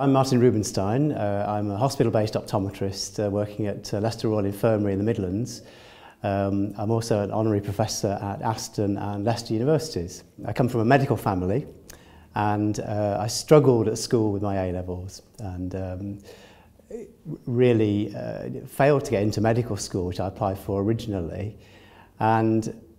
I'm Martin Rubinstein. Uh, I'm a hospital-based optometrist uh, working at uh, Leicester Royal Infirmary in the Midlands. Um, I'm also an honorary professor at Aston and Leicester Universities. I come from a medical family and uh, I struggled at school with my A-levels and um, really uh, failed to get into medical school, which I applied for originally. And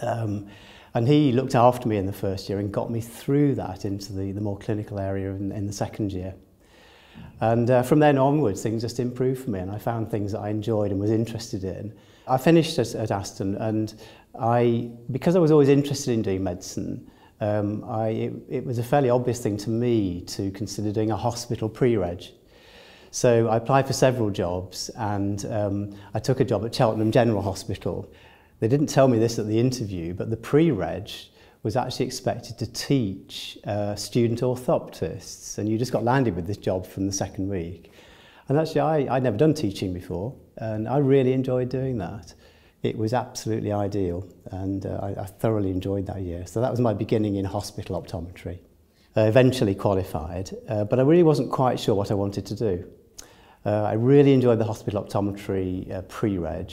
Um, And he looked after me in the first year and got me through that into the, the more clinical area in, in the second year. And uh, from then onwards, things just improved for me and I found things that I enjoyed and was interested in. I finished at, at Aston and I, because I was always interested in doing medicine, um, I, it, it was a fairly obvious thing to me to consider doing a hospital pre-reg. So I applied for several jobs and um, I took a job at Cheltenham General Hospital They didn't tell me this at the interview, but the pre-reg was actually expected to teach uh, student orthoptists, and you just got landed with this job from the second week. And actually, I, I'd never done teaching before, and I really enjoyed doing that. It was absolutely ideal, and uh, I, I thoroughly enjoyed that year. So that was my beginning in hospital optometry. eventually qualified, uh, but I really wasn't quite sure what I wanted to do. Uh, I really enjoyed the hospital optometry uh, pre-reg,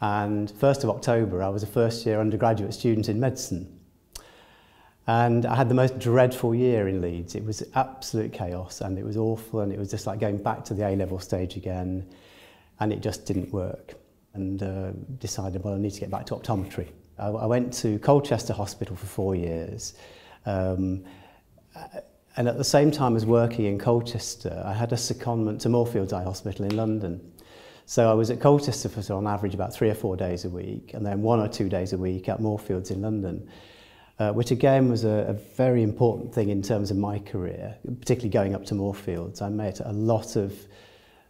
and 1st of October, I was a first-year undergraduate student in medicine. And I had the most dreadful year in Leeds. It was absolute chaos and it was awful and it was just like going back to the A-level stage again and it just didn't work. And uh, decided, well, I need to get back to optometry. I, I went to Colchester Hospital for four years. Um, and at the same time as working in Colchester, I had a secondment to Moorfields Eye Hospital in London. So I was at Colchester for so on average about three or four days a week and then one or two days a week at Moorfields in London uh, which again was a, a very important thing in terms of my career, particularly going up to Moorfields. I met a lot of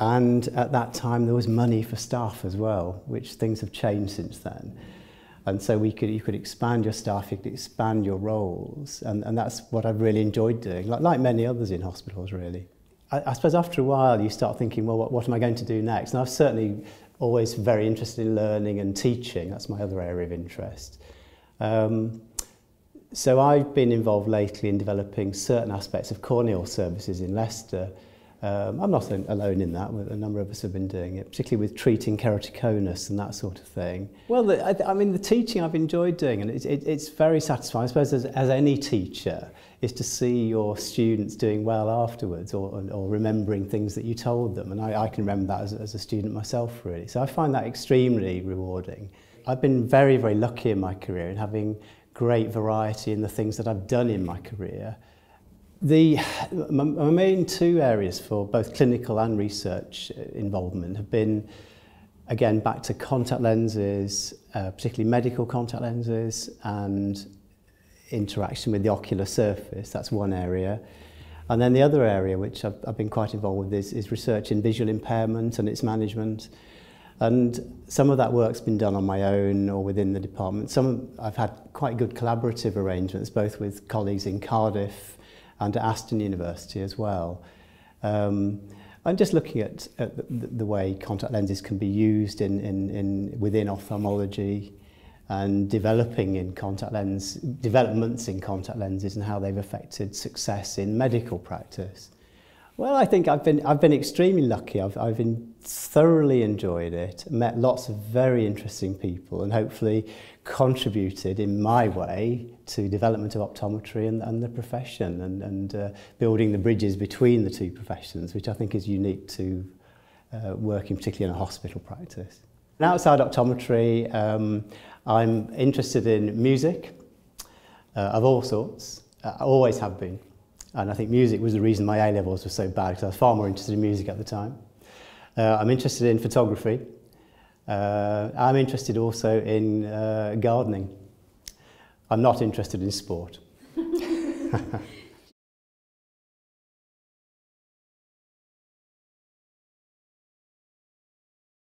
and at that time, there was money for staff as well, which things have changed since then. And so we could, you could expand your staff, you could expand your roles. And, and that's what I've really enjoyed doing, like, like many others in hospitals, really. I, I suppose after a while you start thinking, well, what, what am I going to do next? And I've certainly always very interested in learning and teaching. That's my other area of interest. Um, so I've been involved lately in developing certain aspects of corneal services in Leicester, Um, I'm not alone in that. A number of us have been doing it, particularly with treating keratoconus and that sort of thing. Well, the, I, I mean, the teaching I've enjoyed doing, and it, it, it's very satisfying, I suppose, as, as any teacher, is to see your students doing well afterwards or, or remembering things that you told them. And I, I can remember that as, as a student myself, really. So I find that extremely rewarding. I've been very, very lucky in my career in having great variety in the things that I've done in my career. The, my, my main two areas for both clinical and research uh, involvement have been, again, back to contact lenses, uh, particularly medical contact lenses, and interaction with the ocular surface. That's one area. And then the other area which I've, I've been quite involved with is, is research in visual impairment and its management. And some of that work's been done on my own or within the department. Some I've had quite good collaborative arrangements, both with colleagues in Cardiff and at Aston University as well. Um, I'm just looking at, at the, the way contact lenses can be used in, in, in within ophthalmology and developing in contact lens developments in contact lenses and how they've affected success in medical practice. Well, I think I've been, I've been extremely lucky. I've, I've been thoroughly enjoyed it, met lots of very interesting people and hopefully contributed in my way to development of optometry and, and the profession and, and uh, building the bridges between the two professions, which I think is unique to uh, working particularly in a hospital practice. And outside optometry, um, I'm interested in music uh, of all sorts. I uh, always have been. And I think music was the reason my A-levels were so bad, because I was far more interested in music at the time. Uh, I'm interested in photography. Uh, I'm interested also in uh, gardening. I'm not interested in sport.